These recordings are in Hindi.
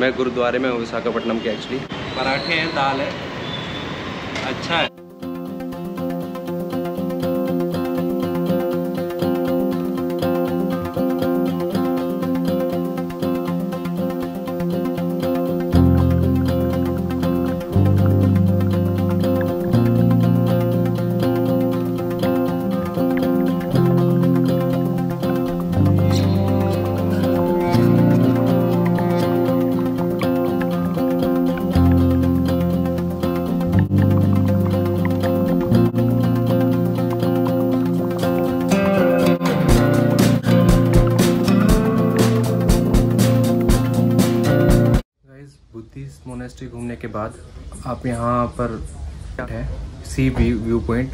मैं गुरुद्वारे में हूँ विशाखापट्टनम के एक्चुअली पराठे हैं दाल है। अच्छा है। मोनेस्ट्री घूमने के बाद आप यहाँ पर है सी व्यू पॉइंट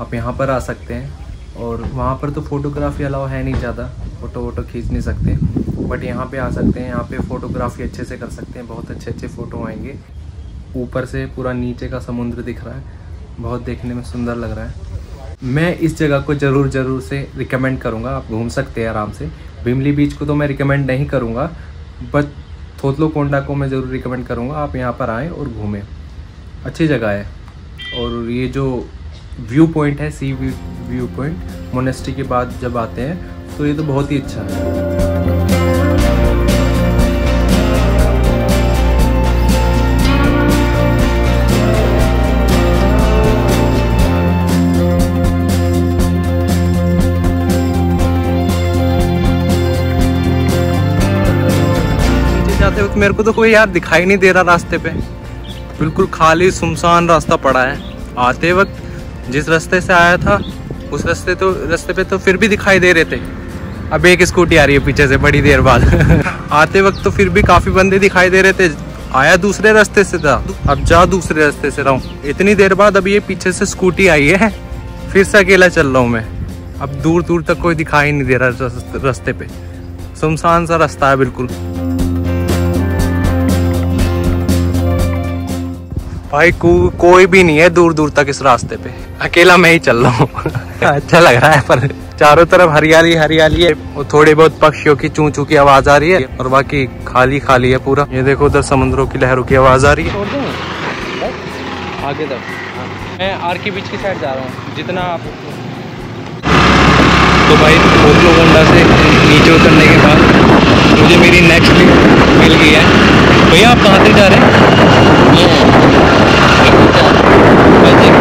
आप यहाँ पर आ सकते हैं। और वहाँ पर तो फोटोग्राफी अलाउ है नहीं ज़्यादा फ़ोटो वोटो खींच नहीं सकते। बट यहाँ पे आ सकते हैं, यहाँ पे फोटोग्राफी अच्छे से कर सकते हैं, बहुत अच्छे अच्छे फ़ोटो आएँगे। ऊपर से पूरा नीचे का समुद्र दिख रहा है, बहुत देखने में सुंदर लग रहा है। मैं इस जगह को ज़रूर ज़रूर से रिकमेंड करूँगा, आप घूम सकते हैं आराम से। भीमली बीच को तो मैं रिकमेंड नहीं करूँगा बट थोतलो कोंडा को मैं ज़रूर रिकमेंड करूँगा। आप यहाँ पर आएँ और घूमें। अच्छी जगह है। और ये जो व्यू पॉइंट है सी व्यू पॉइंट मोनेस्ट्री के बाद जब आते हैं तो ये तो बहुत ही अच्छा है। मेरे को तो कोई यार दिखाई नहीं दे रहा रास्ते पे। बिल्कुल खाली, सुनसान रास्ता पड़ा है। आते वक्त जिस रास्ते से आया था, उस रास्ते तो रास्ते पे तो फिर भी दिखाई दे रहे थे। अब एक स्कूटी आ रही है पीछे से, बड़ी देर बाद। आते वक्त तो फिर भी काफ़ी बंदे दिखाई दे रहे थे। आया दूसरे रास्ते से था, अब जा दूसरे रास्ते से रहा हूँ। इतनी देर बाद अब ये पीछे से स्कूटी आई है। फिर से अकेला चल रहा हूँ मैं। अब दूर दूर तक कोई दिखाई नहीं दे रहा रास्ते पे। सुनसान सा रास्ता है बिल्कुल। भाई को, कोई भी नहीं है दूर दूर तक इस रास्ते पे। अकेला मैं ही चल रहा हूँ। अच्छा लग रहा है पर चारों तरफ़ हरियाली हरियाली है। और थोड़ी बहुत पक्षियों की चू चू की आवाज़ आ रही है और बाकी खाली खाली है पूरा। ये देखो उधर समुद्रों की लहरों की आवाज़ आ रही है। आगे तक। मैं आर के बीच की साइड जा रहा हूँ जितना आप तो भाई कोतलो गोंडा से नीचे उतरने के बाद मुझे मेरी नेक्स्ट लिफ्ट मिल गई है। भैया आप कहाँ से जा रहे हैं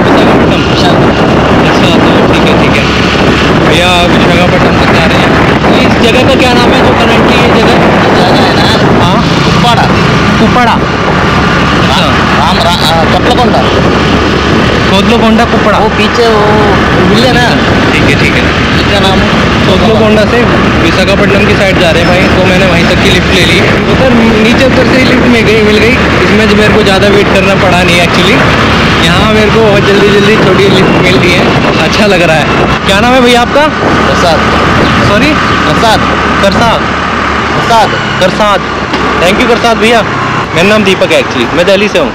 विशाखापट्टनम अच्छा तो ठीक है ठीक है भैया विशाखापट्टनम तक जा रहे हैं इस जगह का क्या नाम है जो करंटली ये जगह जगह है ना हाँ कुप्पाड़ा कुपड़ा राम रा कपलकोंडा कोतलो गोंडा कुपड़ा वो पीछे वो मिले ना ठीक है ठीक है इसका नाम कोतलो कोंडा से विशाखापट्टनम की साइड जा रहे हैं भाई तो मैंने वहीं तक की लिफ्ट ले ली उधर नीचे उतर से ही लिफ्ट मिल गई मिल गई इसमें जो मेरे को ज़्यादा वेट करना पड़ा नहीं एक्चुअली यहाँ मेरे को बहुत जल्दी जल्दी छोटी लिफ्ट मिल रही है अच्छा लग रहा है क्या नाम है भैया आपका Prasad sorry Prasad Prasad Prasad Karsad thank you Karsad भैया मेरा नाम दीपक है एक्चुअली मैं दिल्ली से हूँ।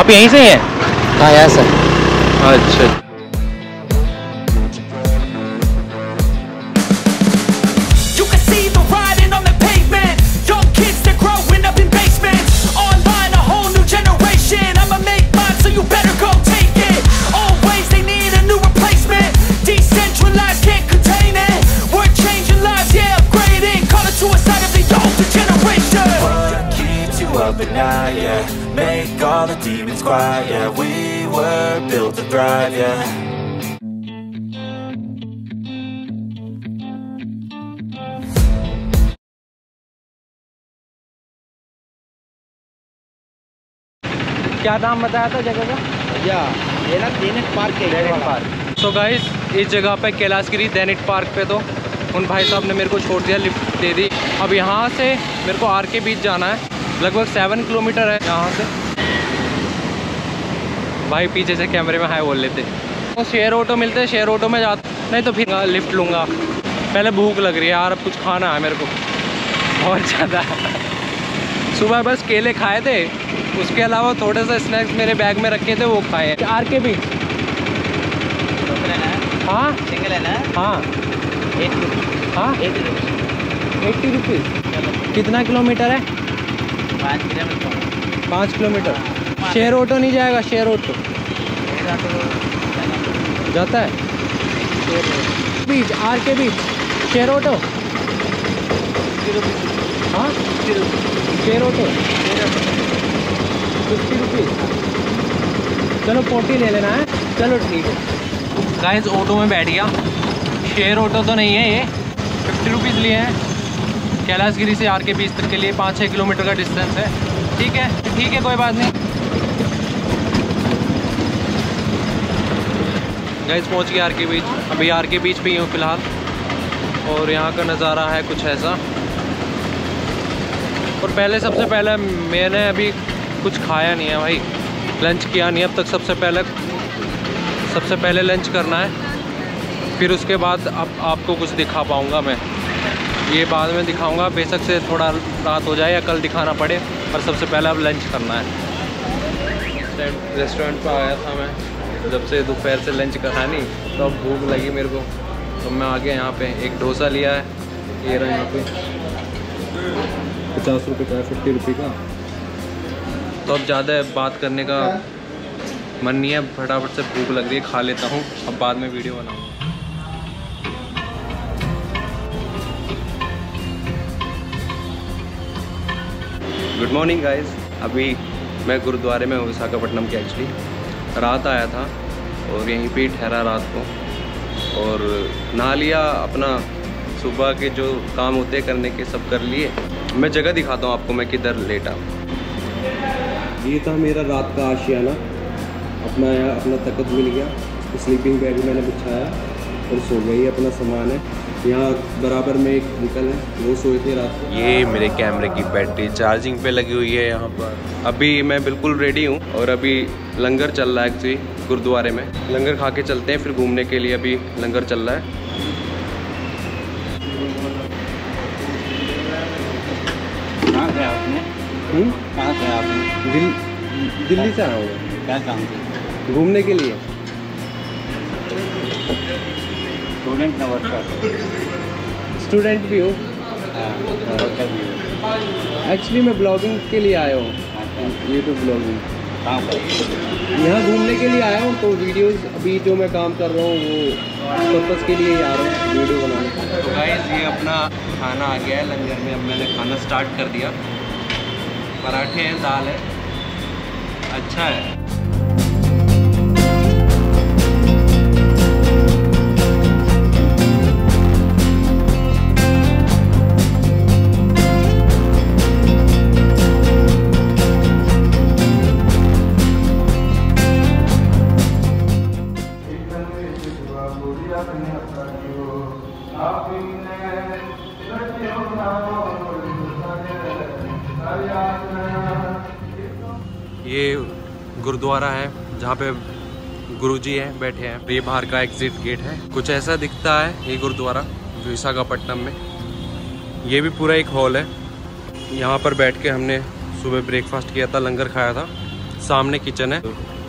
आप यहीं से ही? हैं हाँ यहाँ सर अच्छा। Demons quiet, yeah. We were built to thrive, yeah. क्या नाम बताया था जगह का? भैया ये ना दैनिक पार्क है ये वाला। सो गाइस इस जगह पे कैलाशगिरी दैनिक पार्क पे तो उन भाई साहब ने मेरे को छोड़ दिया लिफ्ट दे दी। अब यहाँ से मेरे को आर के बीच जाना है। लगभग सेवन किलोमीटर है यहाँ से। भाई पीछे से कैमरे में हाई बोल लेते। तो शेयर ऑटो मिलते शेयर ऑटो में जाता नहीं तो फिर लिफ्ट लूँगा। पहले भूख लग रही है यार अब कुछ खाना है मेरे को। बहुत ज़्यादा। सुबह बस केले खाए थे। उसके अलावा थोड़े से स्नैक्स मेरे बैग में रखे थे वो खाए। हैं आर के बीच हाँ सिंगल है। ना हाँ? हाँ एट्टी रुपीज़ कितना किलोमीटर है? पाँच किलोमीटर। पाँच किलोमीटर। शेयर ऑटो नहीं जाएगा शेयर ऑटो जाता है? Beach, R K beach. Share auto हाँ? Share auto fifty rupees. चलो फोर्टी ले लेना है। चलो ठीक है। गाइस ऑटो में बैठ गया। शेयर ऑटो तो नहीं है ये। फिफ्टी रुपीज़ लिए हैं। कैलाशगिरी से आर के बीच तक के लिए पाँच छः किलोमीटर का डिस्टेंस है। ठीक है? ठीक है, कोई बात नहीं। गाइस पहुँच गए आर के बीच। अभी आर के बीच पे ही हूँ फ़िलहाल। और यहाँ का नज़ारा है कुछ ऐसा। और पहले सबसे पहले मैंने अभी कुछ खाया नहीं है भाई। लंच किया नहीं अब तक सबसे पहले सबसे पहले लंच करना है। फिर उसके बाद अब आप, आपको कुछ दिखा पाऊँगा मैं। ये बाद में दिखाऊँगा। बेशक से थोड़ा रात हो जाए या कल दिखाना पड़े पर सबसे पहले अब लंच करना है। रेस्टोरेंट पर आया था मैं। जब से दोपहर से लंच करा नहीं तो अब भूख लगी मेरे को। तो मैं आ गया यहाँ पे एक डोसा लिया है ये रहा यहाँ पे। पचास रुपये का फिफ्टी रुपये का। तो अब ज़्यादा बात करने का मन नहीं है फटाफट से भूख लग रही है खा लेता हूँ अब बाद में वीडियो बनाऊँगा। गुड मॉर्निंग गाइस अभी मैं गुरुद्वारे में हूँ विशाखापट्टनम के एक्चुअली रात आया था और यहीं पे ठहरा रात को। और नहा लिया, अपना सुबह के जो काम होते करने के सब कर लिए। मैं जगह दिखाता हूँ आपको मैं किधर लेटा ये था मेरा रात का आशियाना। अपना अपना तकत मिल गया। स्लीपिंग बैग मैंने बिछाया और सो गई अपना सामान है। यहाँ बराबर में एक अंकल है वो सोए थे रात को। ये मेरे कैमरे की बैटरी चार्जिंग पे लगी हुई है यहाँ पर। अभी मैं बिल्कुल रेडी हूँ और अभी लंगर चल रहा है एक्चुअली गुरुद्वारे में। लंगर खा के चलते हैं फिर घूमने के लिए अभी लंगर चल रहा है। कहाँ से आपने? हम्म? आपने? दिल, दिल्ली से आया हूँ। क्या काम थी घूमने के लिए। स्टूडेंट ना वर्कर स्टूडेंट भी हूँ वर्कर भी हो। एक्चुअली मैं ब्लॉगिंग के लिए आया हूँ. यूट्यूब ब्लॉगिंग कहाँ पर? यहाँ घूमने के लिए आया हूँ तो वीडियोस अभी जो मैं काम कर रहा हूँ वो पर्पज़ के लिए ही आ रहा हूँ वीडियो बनाने तो गाइस ये अपना खाना आ गया है लंगर में अब मैंने खाना स्टार्ट कर दिया. पराठे हैं दाल है. अच्छा है. ये गुरुद्वारा है, जहाँ पे गुरुजी हैं, बैठे हैं। ये बाहर का एग्जिट गेट है। कुछ ऐसा दिखता है, ये गुरुद्वारा, विशाखापट्टनम में। ये भी पूरा एक हॉल है। यहाँ पर बैठ के हमने सुबह ब्रेकफास्ट किया था, लंगर खाया था। सामने किचन है।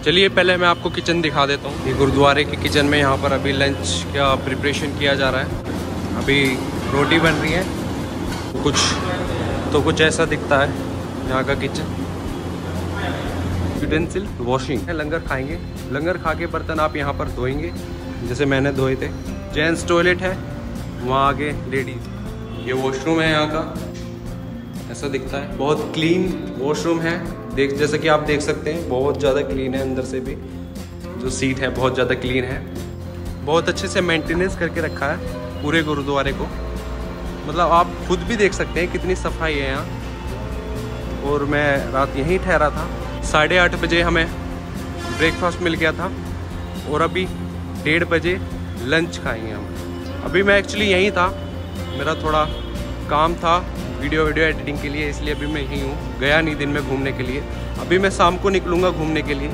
चलिए, पहले मैं आपको किचन दिखा देता हूँ। ये गुरुद्वारे के किचन में यहाँ पर अभी लंच का प्रिपरेशन किया जा रहा है। अभी रोटी बन रही है। कुछ तो कुछ ऐसा दिखता है यहाँ का किचन यूटेंसिल वॉशिंग है लंगर खाएँगे। लंगर खा के बर्तन आप यहाँ पर धोएँगे जैसे मैंने धोए थे। जेंट्स टॉयलेट है वहाँ आगे लेडीज़ ये वॉशरूम है यहाँ का। ऐसा दिखता है। बहुत क्लीन वॉशरूम है। देख जैसे कि आप देख सकते हैं बहुत ज़्यादा क्लीन है अंदर से भी। जो सीट है बहुत ज़्यादा क्लीन है। बहुत अच्छे से मेंटेनेंस करके रखा है। पूरे गुरुद्वारे को। मतलब आप खुद भी देख सकते हैं कितनी सफ़ाई है यहाँ। और मैं रात यहीं ठहरा था। साढ़े आठ बजे हमें ब्रेकफास्ट मिल गया था। और अभी डेढ़ बजे लंच खाएँगे हम। अभी मैं एक्चुअली यहीं था। मेरा थोड़ा काम था वीडियो वीडियो एडिटिंग के लिए, इसलिए अभी मैं यहीं हूँ। गया नहीं दिन में घूमने के लिए। अभी मैं शाम को निकलूँगा घूमने के लिए।